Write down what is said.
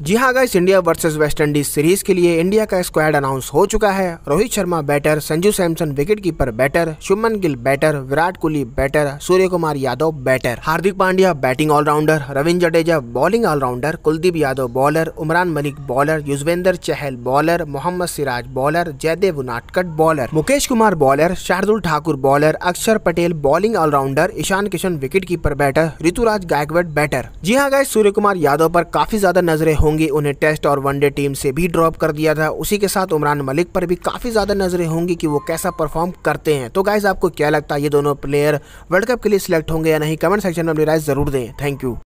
जी हाँ guys India versus West Indies series के लिए इंडिया का स्क्वाड अनाउंस हो चुका है। Rohit Sharma batter Sanju Samson wicket keeper batter Shubman Gill batter Virat Kohli batter Surya Kumar Yadav batter Hardik Pandya batting all rounder Ravindra Jadeja bowling all rounder Kuldeep Yadav bowler Umran Malik bowler Yuzvendra Chahal bowler Mohammed Siraj bowler Jaydev Unadkat bowler Mukesh Kumar bowler Shardul Thakur bowler Axar Patel bowling all rounder Ishan Kishan wicket keeper batter Ruturaj Gaikwad batter जी हाँ guys Surya Kumar Yadav पर काफ़ी ज़्यादा नज़रें होंगी। उन्हें test और one day team से भी ड्रॉप कर दिया था। उसी के साथ उमरान मलिक पर भी काफ़ी ज़्यादा नज़रें होंगी कि वो कैसा परफॉर्म करते हैं। तो गाइज़ आपको क्या लगता है? ये दोनों प्लेयर वर्ल्ड कप के लिए सिलेक्ट होंगे या नहीं? कमेंट सेक्शन में अपनी राय ज़रूर दें। Thank you